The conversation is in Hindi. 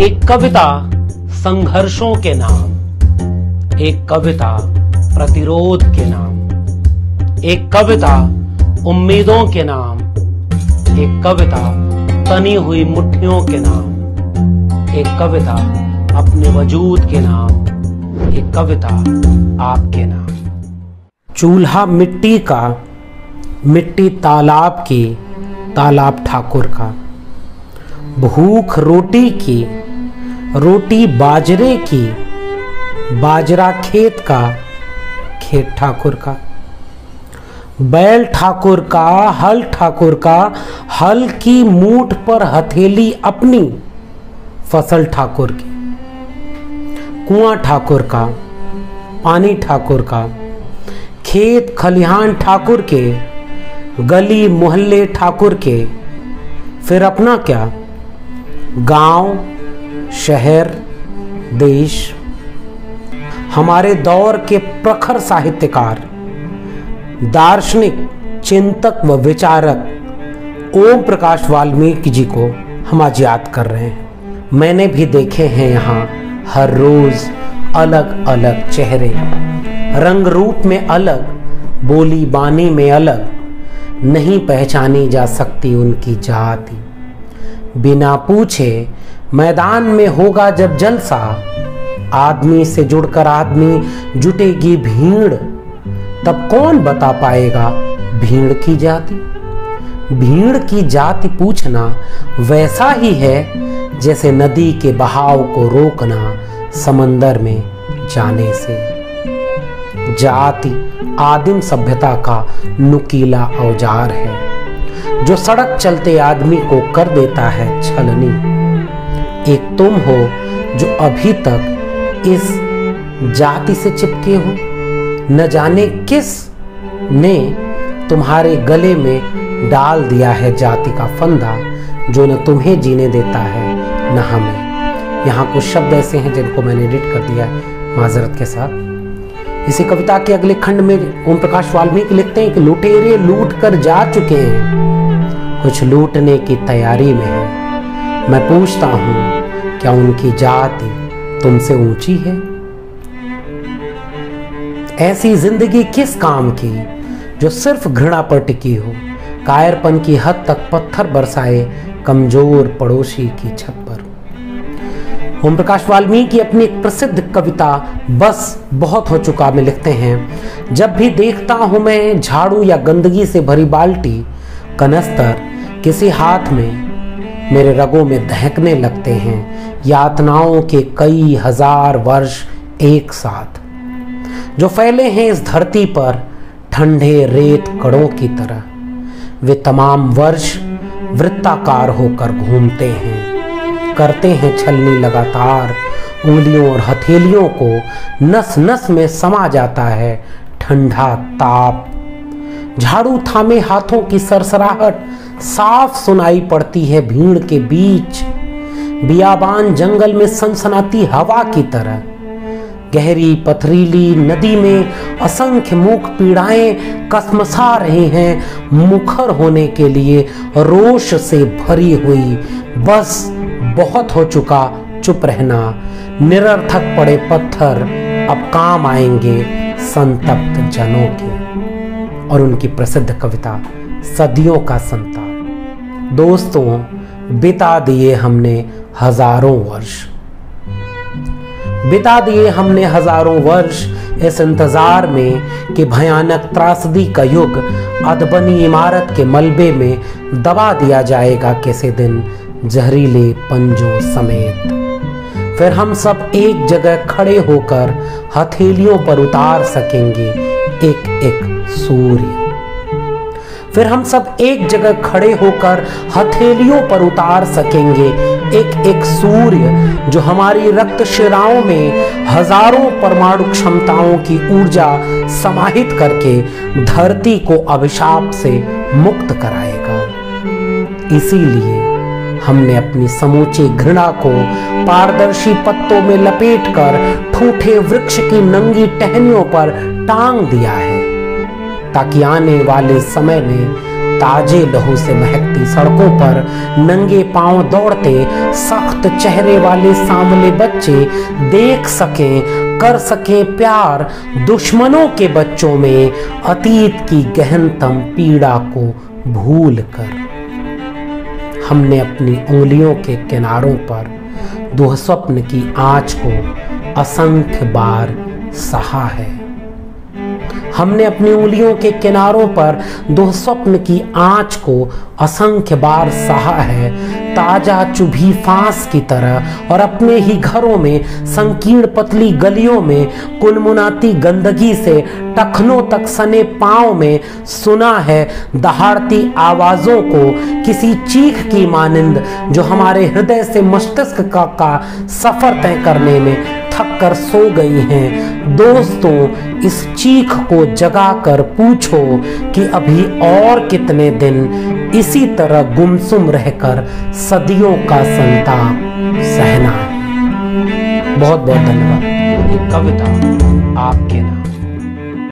एक कविता संघर्षों के नाम, एक कविता प्रतिरोध के नाम, एक कविता उम्मीदों के नाम, एक कविता तनी हुई मुट्ठियों के नाम, एक कविता अपने वजूद के नाम, एक कविता आपके नाम। चूल्हा मिट्टी का, मिट्टी तालाब की, तालाब ठाकुर का, भूख रोटी की रोटी बाजरे की, बाजरा खेत का, खेत ठाकुर का। बैल ठाकुर का, हल ठाकुर का, हल की मूठ पर हथेली अपनी, फ़सल ठाकुर की। कुआँ ठाकुर का, पानी ठाकुर का, खेत खलिहान ठाकुर के, गली मोहल्ले ठाकुर के। फिर अपना क्या? गाँव शहर, देश, हमारे दौर के प्रखर साहित्यकार, दार्शनिक, चिंतक व विचारक ओम प्रकाश वाल्मीकि जी को हम आज याद कर रहे हैं। मैंने भी देखे हैं यहाँ हर रोज अलग अलग चेहरे, रंग रूप में अलग बोली बानी में अलग, नहीं पहचानी जा सकती उनकी जाति। बिना पूछे मैदान में होगा जब जलसा। आदमी से जुड़कर आदमी जुटेगी भीड़। तब कौन बता पाएगा भीड़ की जाति? भीड़ की जाति पूछना वैसा ही है जैसे नदी के बहाव को रोकना समंदर में जाने से। जाति आदिम सभ्यता का नुकीला औज़ार है। जो सड़क चलते आदमी को कर देता है छलनी। एक तुम हो जो अभी तक इस जाति से चिपके हो। न जाने किस ने तुम्हारे गले में डाल दिया है जाति का फंदा, जो न तुम्हें जीने देता है, न हमें। यहाँ कुछ शब्द ऐसे हैं जिनको मैंने एडिट कर दिया है माजरत के साथ। इसी कविता के अगले खंड में ओम प्रकाश वाल्मीकि लिखते हैं कि लुटेरे लूट कर जा चुके हैं। कुछ लूटने की तैयारी में है। मैं पूछता हूँ, क्या उनकी जाति तुमसे ऊँची है? ऐसी ज़िंदगी किस काम की, जो सिर्फ़ घृणा पर टिकी हो? कायरपन की हद तक पत्थर बरसाए कमज़ोर पड़ोसी की छत पर। ओम प्रकाश वाल्मीकि अपनी एक प्रसिद्ध कविता बस बहुत हो चुका में लिखते हैं, जब भी देखता हूँ मैं झाड़ू या गंदगी से भरी बाल्टी कनस्तर किसी हाथ में मेरे रगों में दहकने लगते हैं, यातनाओं के कई हज़ार वर्ष एक साथ। जो फैले हैं इस धरती पर ठंडे रेत कड़ों की तरह, वे तमाम वर्ष वृत्ताकार होकर घूमते हैं, करते हैं छलनी लगातार, उंगलियों और हथेलियों को नस नस में समा जाता है ठंडा ताप झाड़ू थामे हाथों की सरसराहट, साफ़ सुनाई पड़ती है भीड़ के बीच। बियाबान जंगल में सनसनाती हवा की तरह। गहरी पथरीली नदी में असंख्य मुख पीड़ाएँ कसमसा रहे हैं। मुखर होने के लिए रोष से भरी हुई बस बहुत हो चुका, चुप रहना। निरर्थक पड़े पत्थर, अब काम आएँगे संतप्त जनों के। और उनकी प्रसिद्ध कविता, सदियों का संताप दोस्तों, बिता दिए हमने हज़ारों वर्ष। बिता दिए हमने हज़ारों वर्ष इस इंतज़ार में कि भयानक त्रासदी का युग अदबनी इमारत के मलबे में दबा दिया जाएगा किसी दिन जहरीले पंजों समेत। फिर हम सब एक जगह खड़े होकर हथेलियों पर उतार सकेंगे एक एक सूर्य। फिर हम सब एक जगह खड़े होकर हथेलियों पर उतार सकेंगे। एक एक सूर्य जो हमारी रक्त शिराओं में हज़ारों परमाणु क्षमताओं की ऊर्जा समाहित करके धरती को अभिशाप से मुक्त कराएगा। इसीलिए हमने अपनी समूची घृणा को पारदर्शी पत्तों में लपेटकर, ठूठे वृक्ष की नंगी टहनियों पर टांग दिया है। ताकि आने वाले समय में ताजे लहू से महकती सड़कों पर नंगे पाँव दौड़ते सख्त चेहरे वाले सांवले बच्चे देख सकें, कर सके प्यार दुश्मनों के बच्चों में अतीत की गहनतम पीड़ा को भूल कर हमने अपनी उंगलियों के किनारों पर दुस्वप्न की आँच को असंख्य बार सहा है। हमने अपनी उंगलियों के किनारों पर दो स्वप्न की आँच को असंख्य बार सहा है। ताज़ा चुभी फांस की तरह और अपने ही घरों में संकीर्ण पतली गलियों में कुनमुनाती गंदगी से टखनों तक सने पाँव में सुना है दहाड़ती आवाजों को किसी चीख की मानिंद जो हमारे हृदय से मस्तिष्क का, का सफ़र तय करने में थक कर सो गई हैं। दोस्तों इस चीख को जगा कर पूछो कि अभी और कितने दिन इसी तरह गुमसुम रहकर सदियों का संताप सहना। बहुत बहुत धन्यवाद कविता आपके नाम।